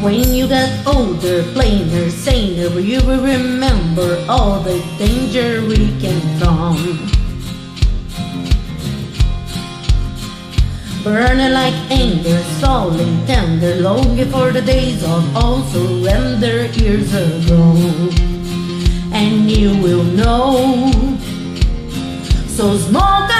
When you get older, plainer, saner, you will remember all the danger we came from. Burning like anger, solid tender, longing for the days of all surrender years ago. And you will know. So smoke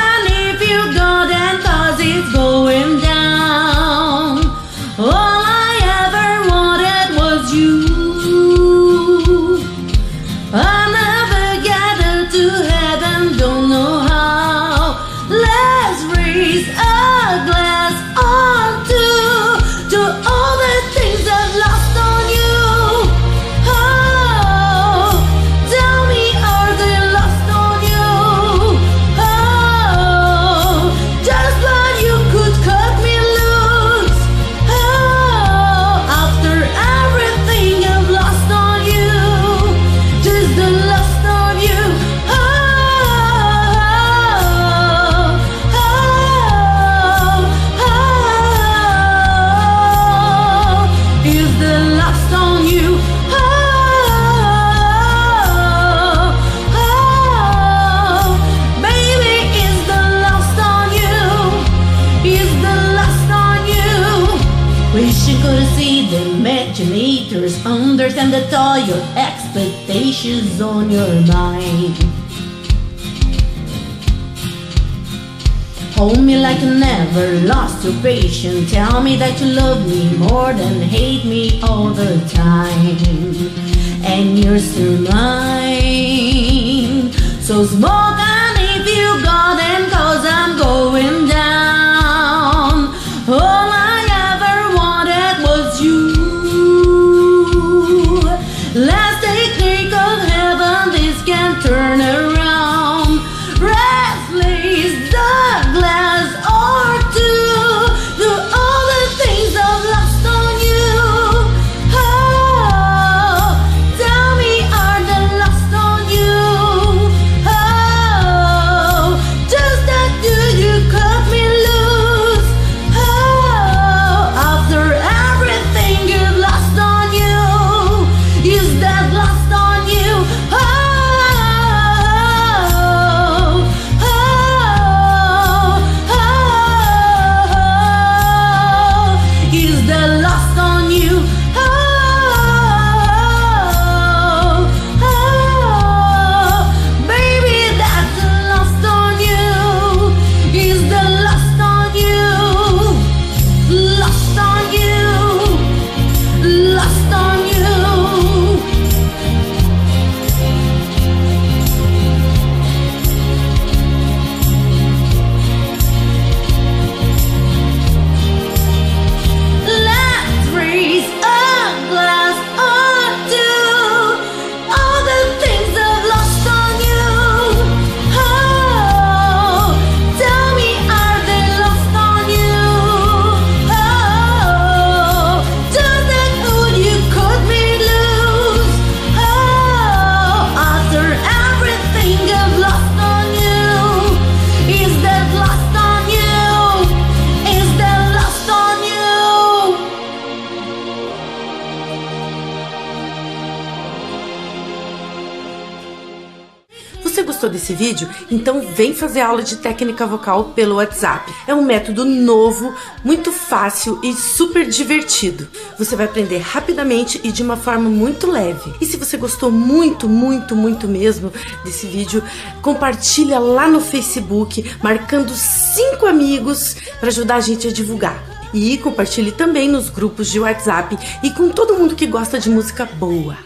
you could see the imaginators understand that all your expectations on your mind. Hold me like you never lost your patience. Tell me that you love me more than hate me all the time. And you're still mine. So smoke Você gostou desse vídeo? Então vem fazer aula de técnica vocal pelo WhatsApp. É um método novo, muito fácil e super divertido. Você vai aprender rapidamente e de uma forma muito leve. E se você gostou muito, muito, muito mesmo desse vídeo, compartilha lá no Facebook, marcando cinco amigos para ajudar a gente a divulgar. E compartilhe também nos grupos de WhatsApp e com todo mundo que gosta de música boa.